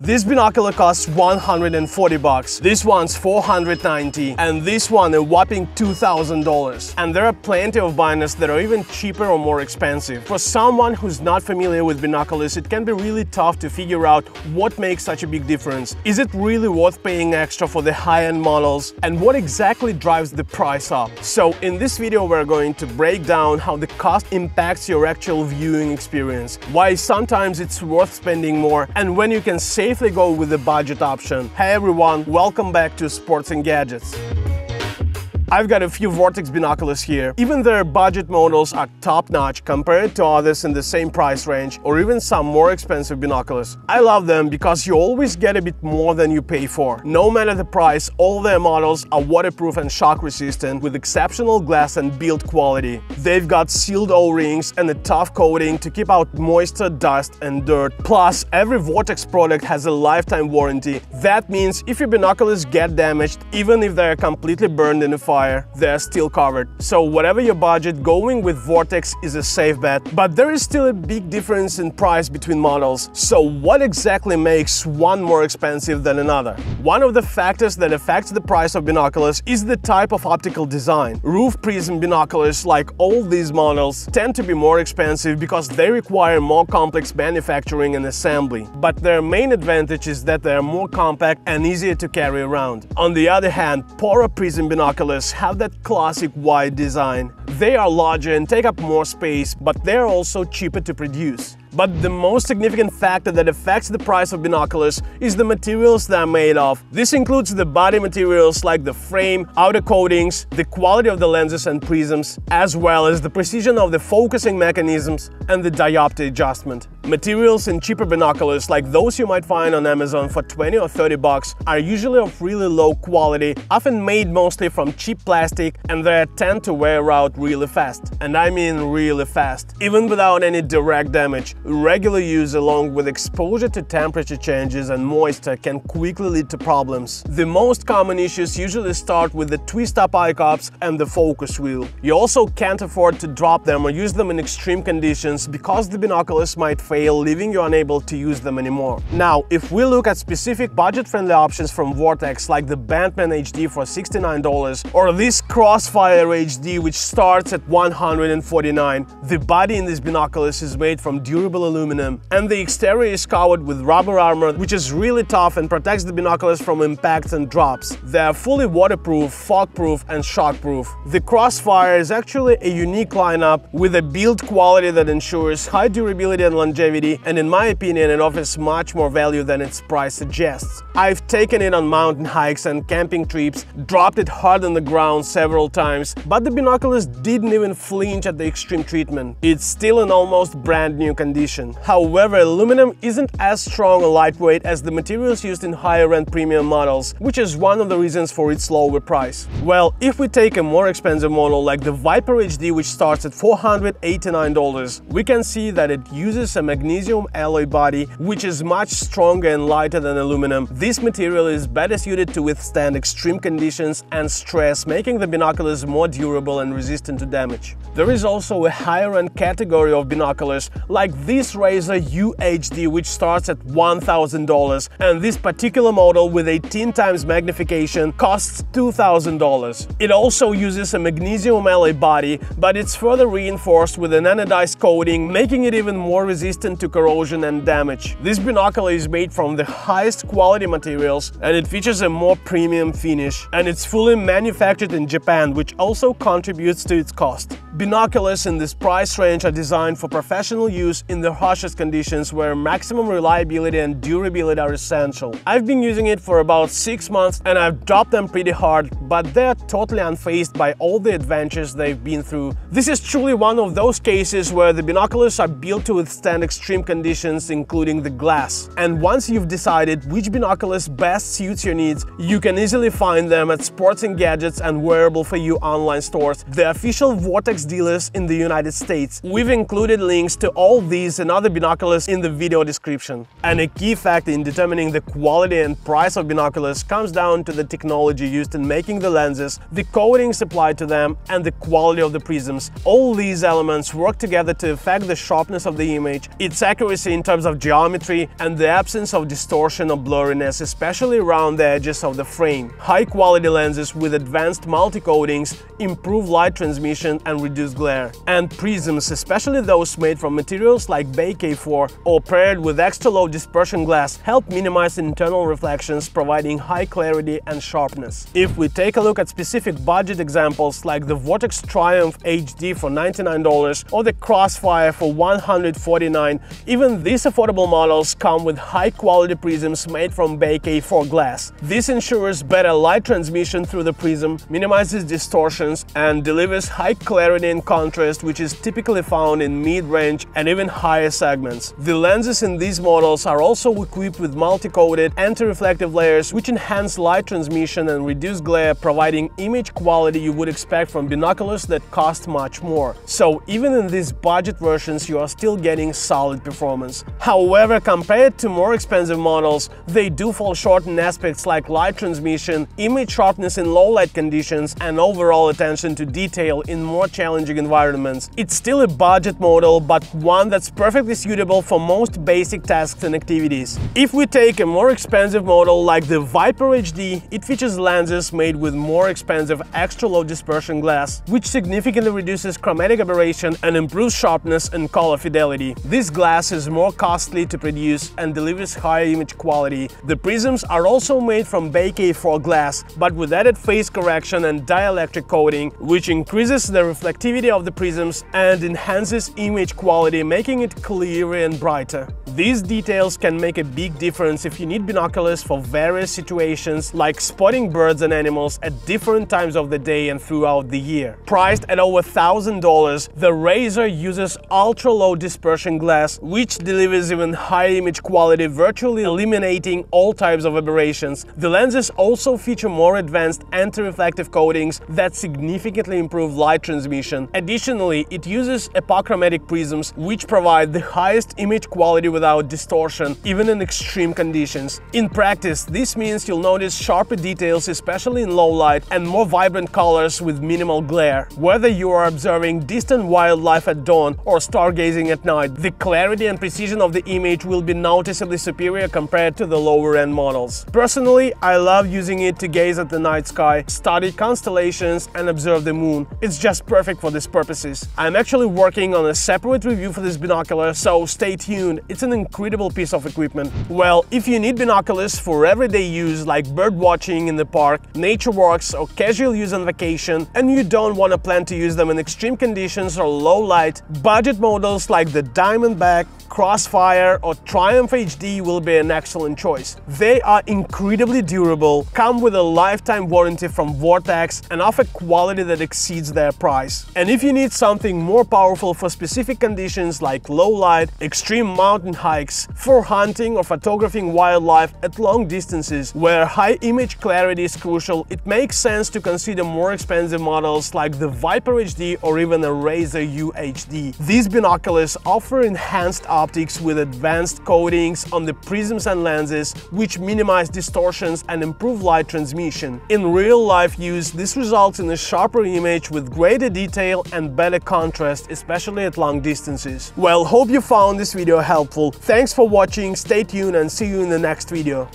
This binocular costs 140 bucks, this one's 490, and this one a whopping $2,000. And there are plenty of binders that are even cheaper or more expensive. For someone who's not familiar with binoculars, it can be really tough to figure out what makes such a big difference. Is it really worth paying extra for the high-end models? And what exactly drives the price up? So in this video, we're going to break down how the cost impacts your actual viewing experience, why sometimes it's worth spending more, and when you can save safely go with the budget option. Hey everyone, welcome back to Sports and Gadgets. I've got a few Vortex binoculars here. Even their budget models are top-notch compared to others in the same price range or even some more expensive binoculars. I love them because you always get a bit more than you pay for. No matter the price, all their models are waterproof and shock resistant with exceptional glass and build quality. They've got sealed O-rings and a tough coating to keep out moisture, dust and dirt. Plus, every Vortex product has a lifetime warranty. That means if your binoculars get damaged, even if they're completely burned in a fire, fire, they're still covered. So whatever your budget, going with Vortex is a safe bet. But there is still a big difference in price between models. So what exactly makes one more expensive than another? One of the factors that affects the price of binoculars is the type of optical design. Roof prism binoculars, like all these models, tend to be more expensive because they require more complex manufacturing and assembly. But their main advantage is that they are more compact and easier to carry around. On the other hand, Porro prism binoculars have that classic wide design. They are larger and take up more space, but they're also cheaper to produce. But the most significant factor that affects the price of binoculars is the materials they're made of. This includes the body materials like the frame, outer coatings, the quality of the lenses and prisms, as well as the precision of the focusing mechanisms and the diopter adjustment. Materials in cheaper binoculars like those you might find on Amazon for 20 or 30 bucks are usually of really low quality, often made mostly from cheap plastic and they tend to wear out really fast. And I mean really fast, even without any direct damage. Regular use along with exposure to temperature changes and moisture can quickly lead to problems. The most common issues usually start with the twist-up eye cups and the focus wheel. You also can't afford to drop them or use them in extreme conditions because the binoculars might fail, leaving you unable to use them anymore. Now, if we look at specific budget-friendly options from Vortex like the Bantam HD for $69 or this Crossfire HD which starts at $149, the body in these binoculars is made from durable aluminum, and the exterior is covered with rubber armor, which is really tough and protects the binoculars from impacts and drops. They are fully waterproof, fog-proof, and shock-proof. The Crossfire is actually a unique lineup with a build quality that ensures high durability and longevity, and in my opinion, it offers much more value than its price suggests. I've taken it on mountain hikes and camping trips, dropped it hard on the ground several times, but the binoculars didn't even flinch at the extreme treatment. It's still an almost brand new condition condition. However, aluminum isn't as strong or lightweight as the materials used in higher-end premium models, which is one of the reasons for its lower price. Well, if we take a more expensive model like the Viper HD which starts at $489, we can see that it uses a magnesium alloy body which is much stronger and lighter than aluminum. This material is better suited to withstand extreme conditions and stress, making the binoculars more durable and resistant to damage. There is also a higher-end category of binoculars like this Razor UHD which starts at $1,000 and this particular model with 18 times magnification costs $2,000. It also uses a magnesium alloy body but it's further reinforced with an anodized coating making it even more resistant to corrosion and damage. This binocular is made from the highest quality materials and it features a more premium finish and it's fully manufactured in Japan which also contributes to its cost. Binoculars in this price range are designed for professional use in the harshest conditions where maximum reliability and durability are essential. I've been using it for about 6 months and I've dropped them pretty hard, but they're totally unfazed by all the adventures they've been through. This is truly one of those cases where the binoculars are built to withstand extreme conditions, including the glass. And once you've decided which binoculars best suits your needs, you can easily find them at Sports and Gadgets and Wearable4U online stores. The official Vortex dealers in the United States. We've included links to all these and other binoculars in the video description. And a key factor in determining the quality and price of binoculars comes down to the technology used in making the lenses, the coatings applied to them, and the quality of the prisms. All these elements work together to affect the sharpness of the image, its accuracy in terms of geometry, and the absence of distortion or blurriness, especially around the edges of the frame. High-quality lenses with advanced multi-coatings improve light transmission and reduce glare. And prisms, especially those made from materials like BaK-4 or paired with extra low dispersion glass, help minimize internal reflections, providing high clarity and sharpness. If we take a look at specific budget examples like the Vortex Triumph HD for $99 or the Crossfire for $149, even these affordable models come with high-quality prisms made from BaK-4 glass. This ensures better light transmission through the prism, minimizes distortions, and delivers high clarity and contrast which is typically found in mid-range and even higher segments. The lenses in these models are also equipped with multi-coated anti-reflective layers which enhance light transmission and reduce glare, providing image quality you would expect from binoculars that cost much more. So even in these budget versions you are still getting solid performance. However, compared to more expensive models, they do fall short in aspects like light transmission, image sharpness in low light conditions, and overall attention to detail in more challenging environments. It's still a budget model, but one that's perfectly suitable for most basic tasks and activities. If we take a more expensive model like the Viper HD, it features lenses made with more expensive extra low dispersion glass, which significantly reduces chromatic aberration and improves sharpness and color fidelity. This glass is more costly to produce and delivers higher image quality. The prisms are also made from BaK-4 glass, but with added phase correction and dielectric coating, which increases the reflectivity of the prisms and enhances image quality, making it clearer and brighter. These details can make a big difference if you need binoculars for various situations like spotting birds and animals at different times of the day and throughout the year. Priced at over $1,000, the Razor uses ultra-low dispersion glass, which delivers even high image quality, virtually eliminating all types of aberrations. The lenses also feature more advanced anti-reflective coatings that significantly improve light transmission. Additionally, it uses apochromatic prisms, which provide the highest image quality without distortion, even in extreme conditions. In practice, this means you'll notice sharper details, especially in low light, and more vibrant colors with minimal glare. Whether you are observing distant wildlife at dawn or stargazing at night, the clarity and precision of the image will be noticeably superior compared to the lower-end models. Personally, I love using it to gaze at the night sky, study constellations, and observe the moon. It's just perfect for these purposes. I'm actually working on a separate review for this binocular, so stay tuned. It's an incredible piece of equipment. Well, if you need binoculars for everyday use like bird watching in the park, nature walks, or casual use on vacation, and you don't want to plan to use them in extreme conditions or low light, budget models like the Diamondback, Crossfire or Triumph HD will be an excellent choice. They are incredibly durable, come with a lifetime warranty from Vortex and offer quality that exceeds their price. And if you need something more powerful for specific conditions like low light, extreme mountain hikes, for hunting or photographing wildlife at long distances where high image clarity is crucial, it makes sense to consider more expensive models like the Viper HD or even a Razor UHD. These binoculars offer enhanced optics with advanced coatings on the prisms and lenses, which minimize distortions and improve light transmission. In real-life use, this results in a sharper image with greater detail and better contrast, especially at long distances. Well, hope you found this video helpful. Thanks for watching, stay tuned and see you in the next video.